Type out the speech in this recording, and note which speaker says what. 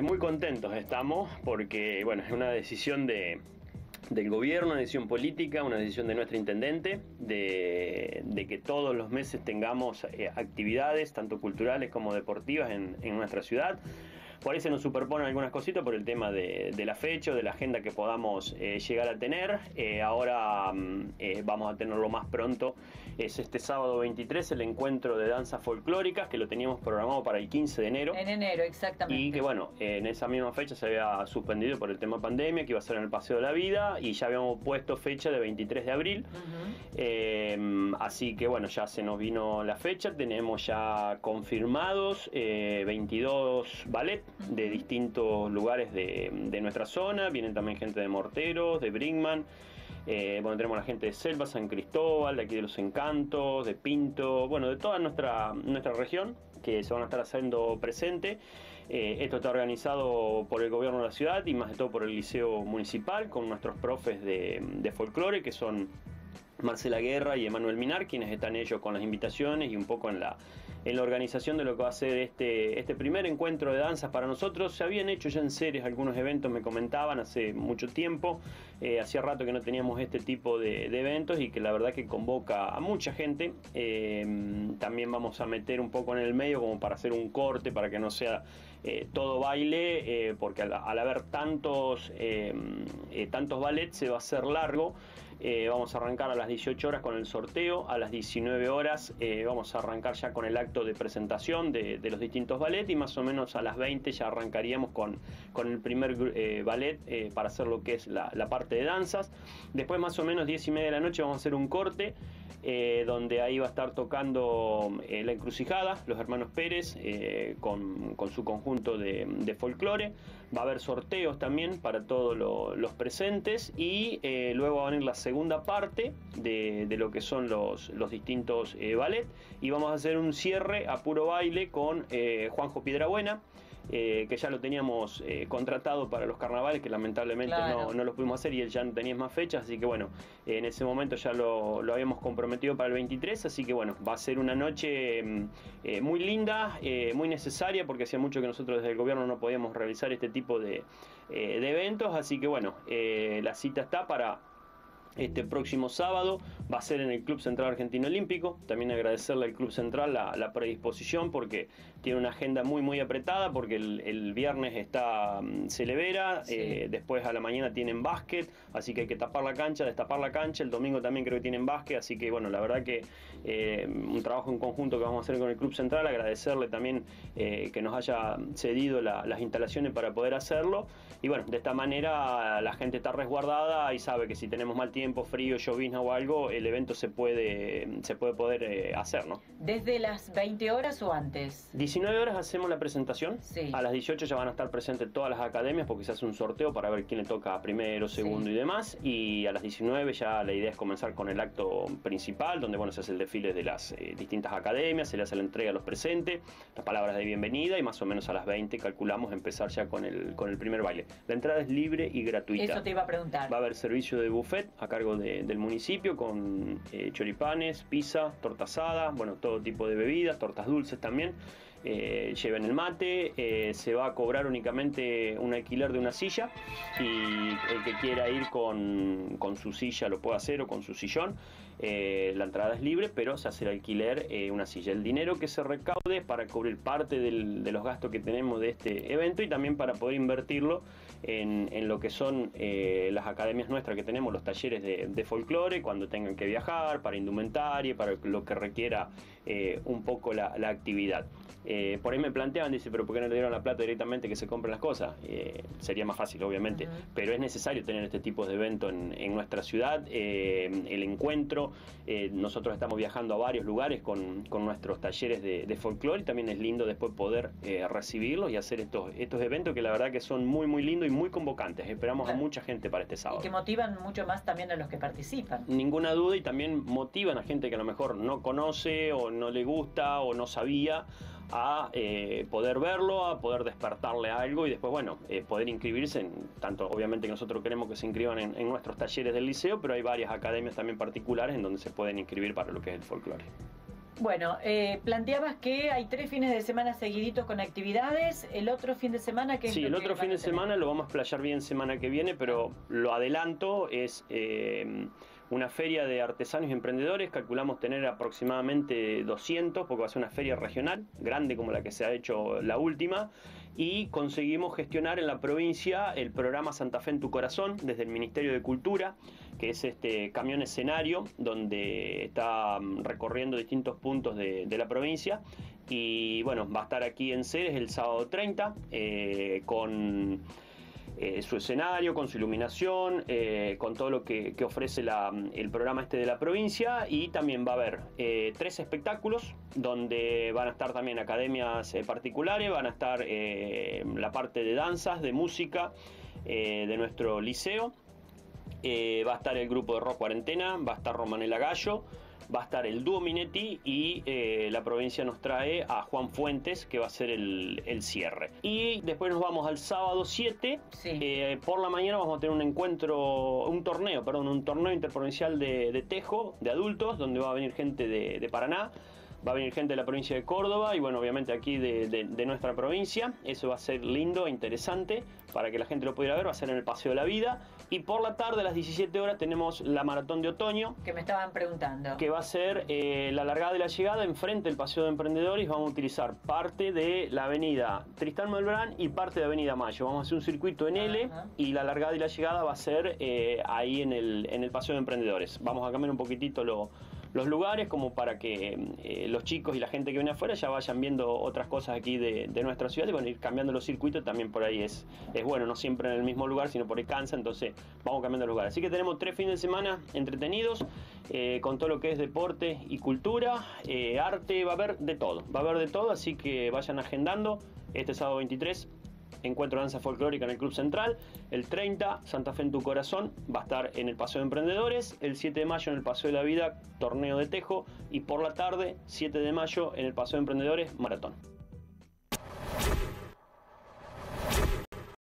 Speaker 1: Muy contentos estamos porque, bueno, es una decisión de, del gobierno, una decisión política, una decisión de nuestro intendente, de, que todos los meses tengamos eh, actividades, tanto culturales como deportivas, en, en nuestra ciudad. Por ahí se nos superponen algunas cositas por el tema de, la fecha o de la agenda que podamos eh, llegar a tener. Eh, ahora mm, eh, vamos a tenerlo más pronto. Es este sábado 23 el encuentro de danzas folclóricas que lo teníamos programado para el 15 de enero.
Speaker 2: En enero, exactamente.
Speaker 1: Y que bueno, en esa misma fecha se había suspendido por el tema pandemia, que iba a ser en el Paseo de la Vida, y ya habíamos puesto fecha de 23 de abril. así que bueno, ya se nos vino la fecha, tenemos ya confirmados 22 ballet de distintos lugares de, nuestra zona. Vienen también gente de Morteros, de Brinkman. Eh, bueno, tenemos la gente de Selva, San Cristóbal, de aquí de Los Encantos, de Pinto, bueno, de toda nuestra, nuestra región que se van a estar haciendo presente. Eh, esto está organizado por el gobierno de la ciudad y más de todo por el Liceo Municipal con nuestros profes de, de folclore que son Marcela Guerra y Emanuel Minar, quienes están ellos con las invitaciones y un poco en la, en la organización de lo que va a ser este, este primer encuentro de danzas para nosotros. Se habían hecho ya en series algunos eventos, me comentaban hace mucho tiempo, eh, hacía rato que no teníamos este tipo de, eventos y que la verdad que convoca a mucha gente. Eh, también vamos a meter un poco en el medio como para hacer un corte, para que no sea eh, todo baile, porque al, al, haber tantos, tantos ballets se va a hacer largo. Eh, vamos a arrancar a las 18 horas con el sorteo, a las 19 horas eh, vamos a arrancar ya con el acto de presentación de, los distintos ballet y más o menos a las 20 ya arrancaríamos con, con el primer eh, ballet para hacer lo que es la, la, parte de danzas. Después más o menos 10 y media de la noche vamos a hacer un corte donde ahí va a estar tocando La Encrucijada, los hermanos Pérez con, con, su conjunto de, folclore. Va a haber sorteos también para todos los presentes y luego va a venir la segunda parte de, lo que son los, los distintos eh, ballet y vamos a hacer un cierre a puro baile con eh, Juanjo Piedrabuena. Eh, que ya lo teníamos contratado para los carnavales, que lamentablemente no, no, lo pudimos hacer y él ya no tenía más fechas, así que bueno, en ese momento ya lo, lo, habíamos comprometido para el 23, así que bueno, va a ser una noche mm, muy linda, muy necesaria, porque hacía mucho que nosotros desde el gobierno no podíamos realizar este tipo de, de eventos, así que bueno, la cita está para este próximo sábado va a ser en el Club Central Argentino Olímpico. También agradecerle al Club Central la, predisposición porque tiene una agenda muy muy apretada porque el, viernes está Celevera, eh, después a la mañana tienen básquet, así que hay que tapar la cancha, destapar la cancha. El domingo también creo que tienen básquet, así que bueno, la verdad que eh, un trabajo en conjunto que vamos a hacer con el Club Central. Agradecerle también eh, que nos haya cedido las instalaciones para poder hacerlo. Y bueno, de esta manera la gente está resguardada y sabe que si tenemos mal tiempo tiempo, frío, llovizna o algo, el evento se puede, se puede poder eh, hacer, ¿no?
Speaker 2: ¿Desde las 20 horas o antes?
Speaker 1: 19 horas hacemos la presentación. A las 18 ya van a estar presentes todas las academias porque se hace un sorteo para ver quién le toca primero, segundo y demás. Y a las 19 ya la idea es comenzar con el acto principal, donde bueno, se hace el desfile de las eh, distintas academias, se le hace la entrega a los presentes, las palabras de bienvenida y más o menos a las 20 calculamos empezar ya con el, con el primer baile. La entrada es libre y gratuita.
Speaker 2: Eso te iba a preguntar.
Speaker 1: Va a haber servicio de buffet acá cargo del municipio con eh, choripanes, pizza, torta asada, bueno, todo tipo de bebidas, tortas dulces también. Eh, lleven el mate, eh, se va a cobrar únicamente un alquiler de una silla y el que quiera ir con, su silla lo puede hacer o con su sillón. Eh, la entrada es libre, pero se hace el alquiler una silla. El dinero que se recaude para cubrir parte de los gastos que tenemos de este evento y también para poder invertirlo en, lo que son las academias nuestras que tenemos, los talleres de, folclore, cuando tengan que viajar, para indumentaria, para lo que requiera un poco la actividad. Eh, por ahí me planteaban, dice, pero ¿por qué no le dieron la plata directamente que se compren las cosas? Eh, sería más fácil, obviamente, pero es necesario tener este tipo de evento en, nuestra ciudad, eh, el encuentro, nosotros estamos viajando a varios lugares con, nuestros talleres de, folclore y también es lindo después poder recibirlos y hacer estos, estos eventos que la verdad que son muy, muy lindos y muy convocantes. Esperamos a mucha gente para este sábado.
Speaker 2: Y que motivan mucho más también a los que participan.
Speaker 1: Ninguna duda y también motivan a gente que a lo mejor no conoce o no le gusta o no sabía a eh, poder verlo, a poder despertarle algo y después, bueno, eh, poder inscribirse en, tanto obviamente que nosotros queremos que se inscriban en, nuestros talleres del liceo, pero hay varias academias también particulares en donde se pueden inscribir para lo que es el folclore.
Speaker 2: Bueno, eh, planteabas que hay tres fines de semana seguiditos con actividades, el otro fin de semana que es
Speaker 1: Sí, el otro fin de semana lo vamos a playar bien semana que viene, pero lo adelanto, es eh, una feria de artesanos y emprendedores, calculamos tener aproximadamente 200, porque va a ser una feria regional, grande como la que se ha hecho la última, y conseguimos gestionar en la provincia el programa Santa Fe en tu corazón, desde el Ministerio de Cultura, que es este camión escenario, donde está mm, recorriendo distintos puntos de, la provincia. Y bueno, va a estar aquí en Ceres el sábado 30 eh, con eh, su escenario, con su iluminación, eh, con todo lo que, ofrece el programa este de la provincia. Y también va a haber eh, tres espectáculos donde van a estar también academias particulares, van a estar la parte de danzas, de música de nuestro liceo, va a estar el grupo de rock cuarentena, va a estar Romanela Gallo, va a estar el dúo Minetti y eh, la provincia nos trae a Juan Fuentes, que va a ser el, el cierre. Y después nos vamos al sábado 7.
Speaker 2: Sí.
Speaker 1: eh, por la mañana vamos a tener un encuentro, un torneo, perdón, un torneo interprovincial de, de tejo, de adultos, donde va a venir gente de, de Paraná. Va a venir gente de la provincia de Córdoba y bueno, obviamente aquí de, de- de nuestra provincia. Eso va a ser lindo e interesante para que la gente lo pudiera ver. Va a ser en el Paseo de la Vida. Y por la tarde, a las 17 horas, tenemos la maratón de otoño,
Speaker 2: Que me estaban preguntando.
Speaker 1: que va a ser eh, la largada de la llegada enfrente del Paseo de Emprendedores. Vamos a utilizar parte de la avenida Tristán Malbrán y parte de Avenida Mayo. Vamos a hacer un circuito en L y la largada y la llegada va a ser eh, ahí en el, en el Paseo de Emprendedores. Vamos a cambiar un poquitito lo- los lugares como para que eh, los chicos y la gente que viene afuera ya vayan viendo otras cosas aquí de, nuestra ciudad y bueno, ir cambiando los circuitos también por ahí es, es bueno, no siempre en el mismo lugar, sino por ahí cansa, entonces vamos cambiando los lugares. Así que tenemos tres fines de semana entretenidos, eh, con todo lo que es deporte y cultura, eh, arte, va a haber de todo, va a haber de todo, así que vayan agendando este sábado 23 Encuentro Danza Folclórica en el Club Central. El 30, Santa Fe en tu Corazón, va a estar en el Paseo de Emprendedores. El 7 de mayo en el Paseo de la Vida, Torneo de Tejo. Y por la tarde, 7 de mayo, en el Paseo de Emprendedores, Maratón.